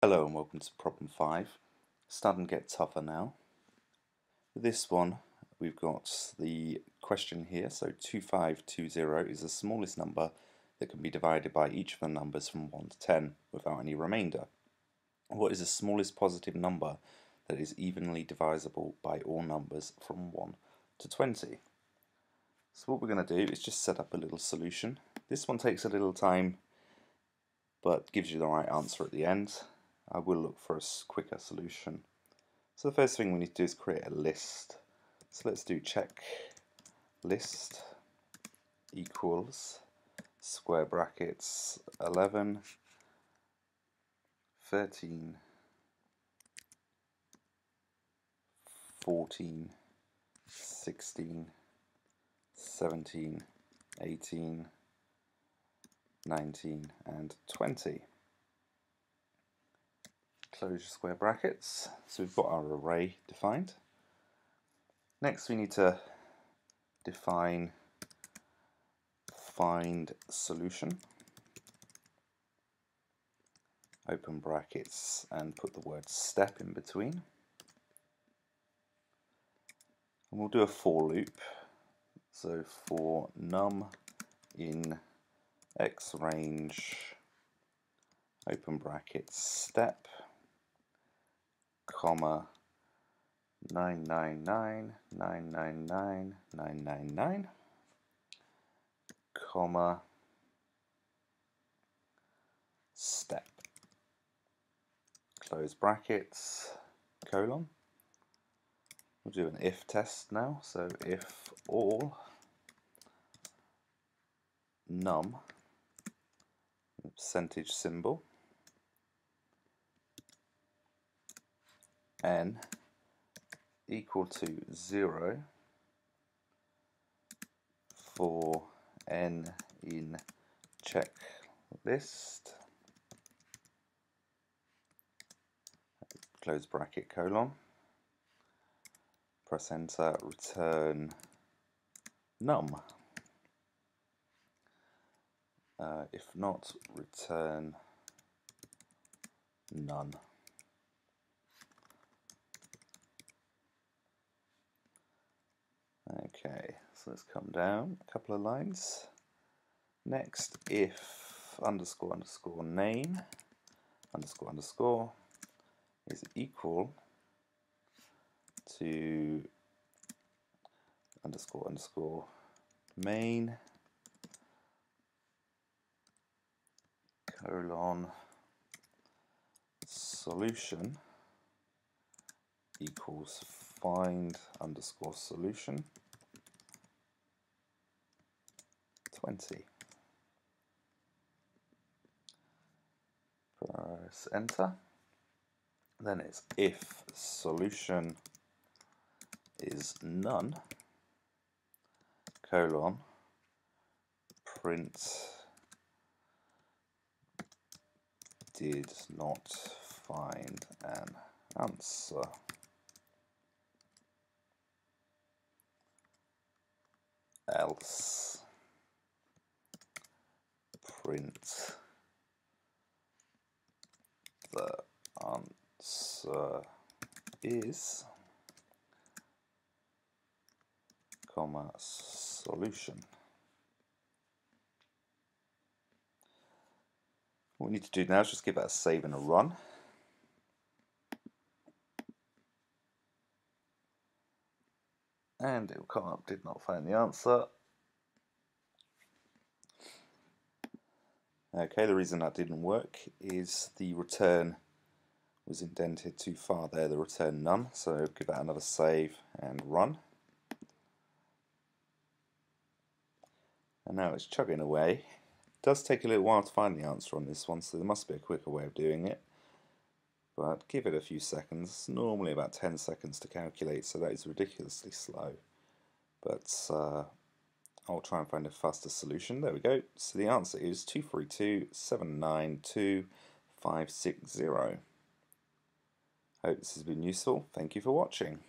Hello and welcome to problem 5. Starting to get tougher now. This one we've got the question here, so 2520 is the smallest number that can be divided by each of the numbers from 1 to 10 without any remainder. What is the smallest positive number that is evenly divisible by all numbers from 1 to 20? So what we're going to do is just set up a little solution. This one takes a little time but gives you the right answer at the end. I will look for a quicker solution. So the first thing we need to do is create a list. So let's do check list equals square brackets 11 13 14 16 17 18 19 and 20 close your square brackets. So we've got our array defined. Next we need to define find solution open brackets and put the word step in between and we'll do a for loop so for num in xrange open brackets step comma 999 999 999 comma step close brackets colon. We'll do an if test now. So if all num percentage symbol n equal to 0 for n in check list close bracket colon press enter return num. Uh, if not return none Okay, so let's come down a couple of lines. Next, if underscore underscore name underscore underscore is equal to underscore underscore main colon solution equals find underscore solution 20. Press enter. Then it's if solution is none, colon, print did not find an answer. else print the answer is comma solution. What we need to do now is just give that a save and a run. And it will come up, did not find the answer. Okay, the reason that didn't work is the return was indented too far there, the return none, so give that another save and run. And now it's chugging away. It does take a little while to find the answer on this one, so there must be a quicker way of doing it. But give it a few seconds, normally about 10 seconds to calculate, so that is ridiculously slow. But uh, I'll try and find a faster solution. There we go. So the answer is 232792560. Hope this has been useful. Thank you for watching.